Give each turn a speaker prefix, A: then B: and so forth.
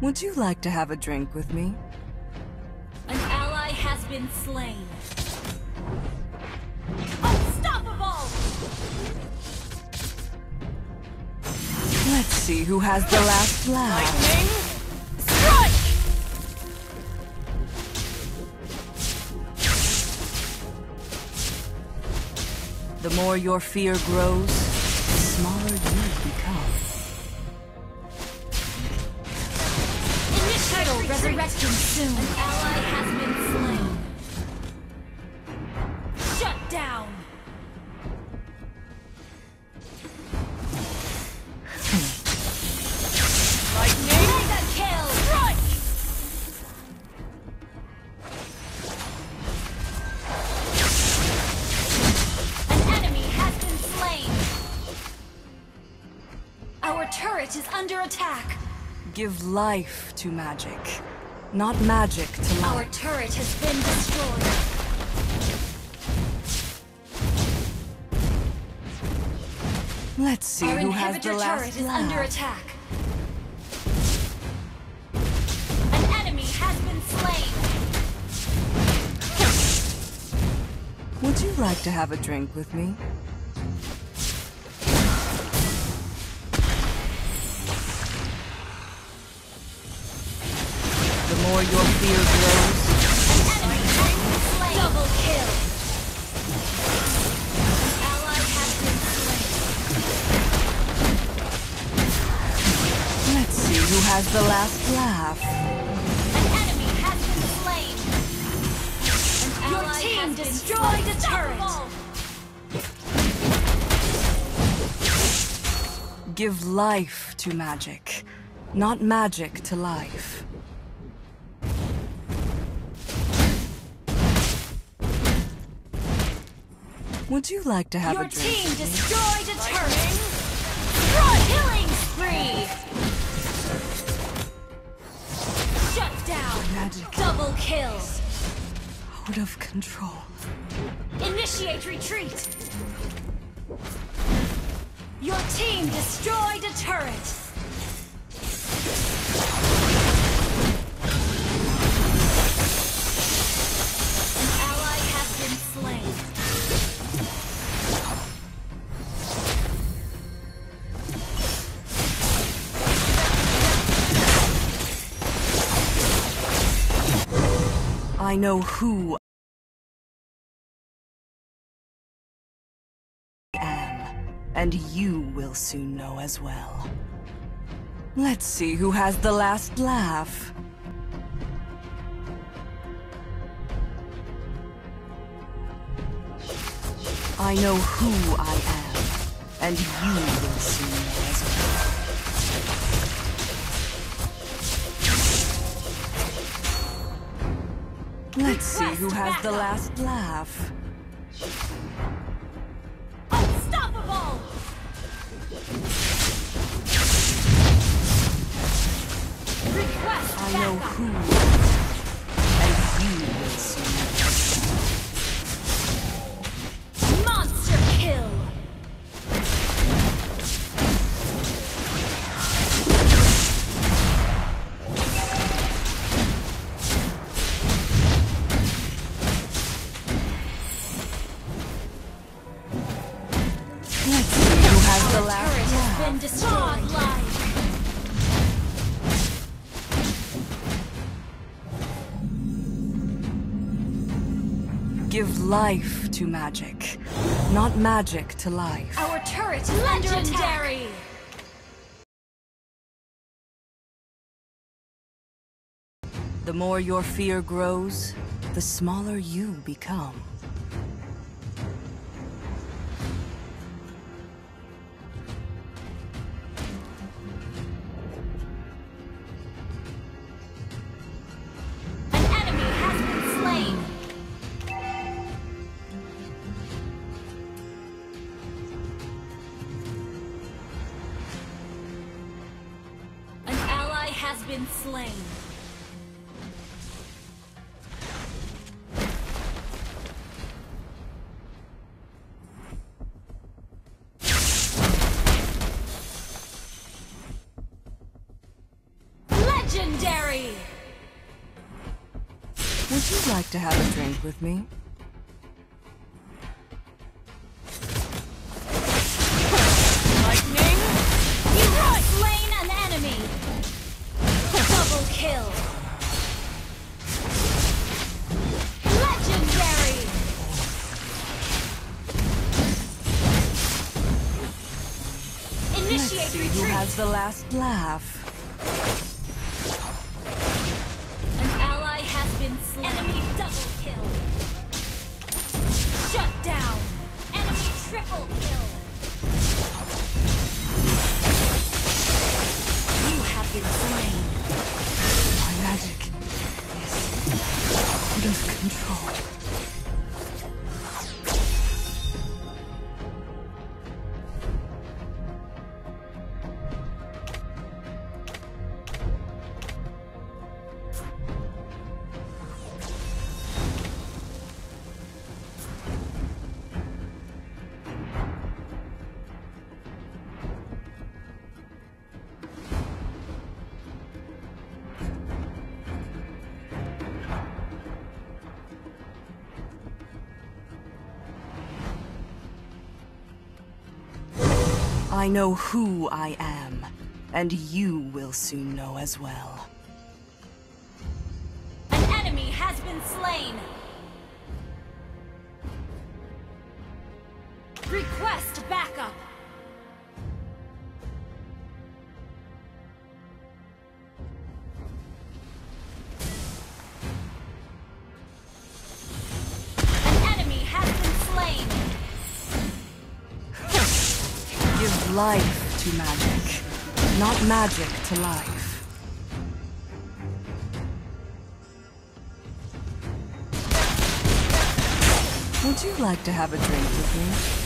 A: Would you like to have a drink with me?
B: An ally has been slain. Unstoppable!
A: Let's see who has the last laugh.
B: Lightning strike!
A: The more your fear grows, the smaller you
B: Soon. An ally has been slain. Shut down. Lightning Mega kill. An enemy has been slain. Our turret is under attack.
A: Give life to magic, not magic to
B: Our turret has been destroyed.
A: Let's see
B: Our
A: who has the last
B: turret is under attack. An enemy has been slain.
A: Would you like to have a drink with me? Your fear grows,
B: Enemy has been slain. Double kill. Ally has been slain.
A: let's see who has the last laugh.
B: An enemy has been slain. An
C: Your
B: ally
C: team destroyed a turret.
A: Give life to magic, not magic to life. Would you like to have
C: Your
A: a drink?
C: team destroyed a turret.
B: Killing spree. Shut down.
A: Magic
B: Double kill.
A: out of control.
B: Initiate retreat.
C: Your team destroyed a turret.
A: I know who I am, and you will soon know as well. Let's see who has the last laugh. I know who I am, and you will soon know as well. Let's see who has the last laugh.
B: Unstoppable. Request
A: I know who,
B: been destroyed. Godlike.
A: Give life to magic, not magic to life.
C: Our turret is under attack.
B: Legendary.
A: The more your fear grows, the smaller you become.
B: Been slain. Legendary!
A: Would you like to have a drink with me?
B: Kill! Legendary!
A: Let's
B: Initiate
A: see who has the last laugh.
B: An ally has been slain. Enemy double kill. Shut down. Enemy triple kill.
A: I know who I am, and you will soon know as well.
B: An enemy has been slain. Request backup.
A: life to magic, not magic to life. Would you like to have a drink with me?